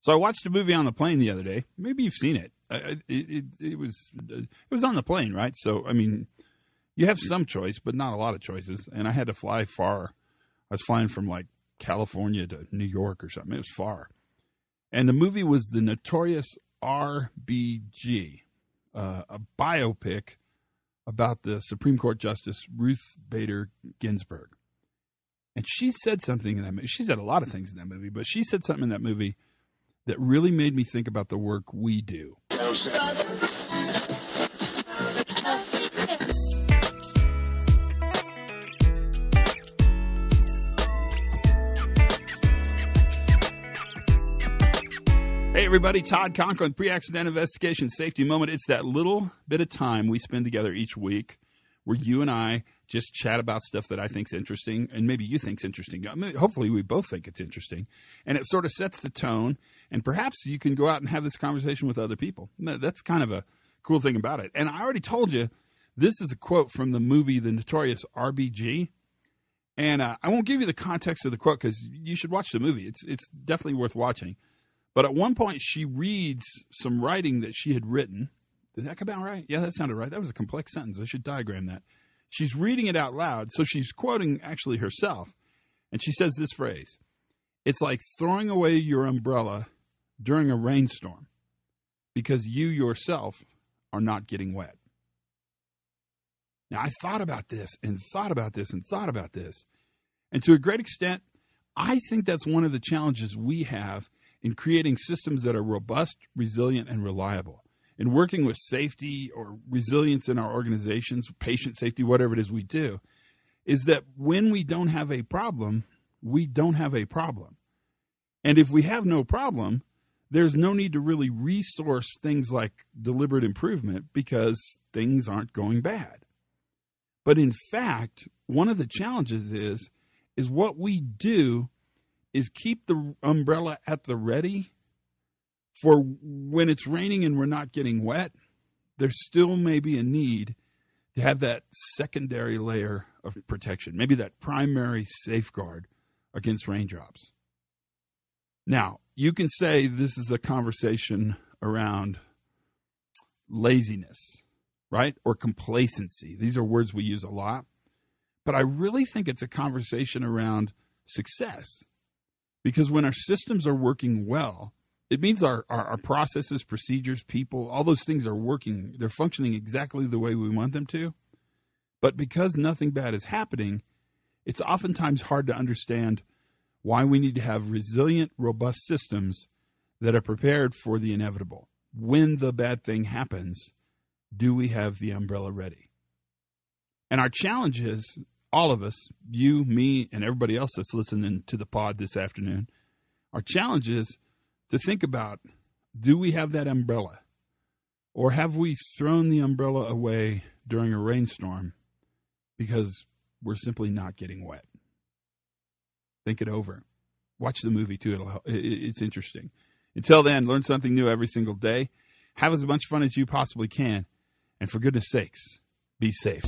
So I watched a movie on the plane the other day. Maybe you've seen it. It, it, it was it was on the plane, right? So I mean, you have some choice, but not a lot of choices. And I had to fly far. I was flying from like California to New York or something. It was far. And the movie was the notorious RBG, uh, a biopic about the Supreme Court Justice Ruth Bader Ginsburg. And she said something in that movie. She said a lot of things in that movie, but she said something in that movie that really made me think about the work we do. Hey, everybody, Todd Conklin, pre accident investigation safety moment. It's that little bit of time we spend together each week where you and I just chat about stuff that I think's interesting, and maybe you think's interesting. I mean, hopefully, we both think it's interesting, and it sort of sets the tone. And perhaps you can go out and have this conversation with other people. That's kind of a cool thing about it. And I already told you, this is a quote from the movie The Notorious RBG. And uh, I won't give you the context of the quote because you should watch the movie. It's it's definitely worth watching. But at one point, she reads some writing that she had written. Did that come out right? Yeah, that sounded right. That was a complex sentence. I should diagram that. She's reading it out loud, so she's quoting actually herself. And she says this phrase It's like throwing away your umbrella during a rainstorm because you yourself are not getting wet. Now, I thought about this and thought about this and thought about this. And to a great extent, I think that's one of the challenges we have in creating systems that are robust, resilient, and reliable. In working with safety or resilience in our organizations, patient safety, whatever it is we do, is that when we don't have a problem, we don't have a problem. And if we have no problem, there's no need to really resource things like deliberate improvement because things aren't going bad. But in fact, one of the challenges is is what we do is keep the umbrella at the ready for when it's raining and we're not getting wet, there still may be a need to have that secondary layer of protection, maybe that primary safeguard against raindrops. Now, you can say this is a conversation around laziness, right? Or complacency. These are words we use a lot. But I really think it's a conversation around success. Because when our systems are working well, it means our, our, our, processes, procedures, people, all those things are working. They're functioning exactly the way we want them to. But because nothing bad is happening, it's oftentimes hard to understand why we need to have resilient, robust systems that are prepared for the inevitable. When the bad thing happens, do we have the umbrella ready? And our challenge is all of us, you, me, and everybody else that's listening to the pod this afternoon, our challenge is to think about do we have that umbrella? Or have we thrown the umbrella away during a rainstorm because we're simply not getting wet? Think it over. Watch the movie too. It'll, it's interesting. Until then, learn something new every single day. Have as much fun as you possibly can. And for goodness sakes, be safe.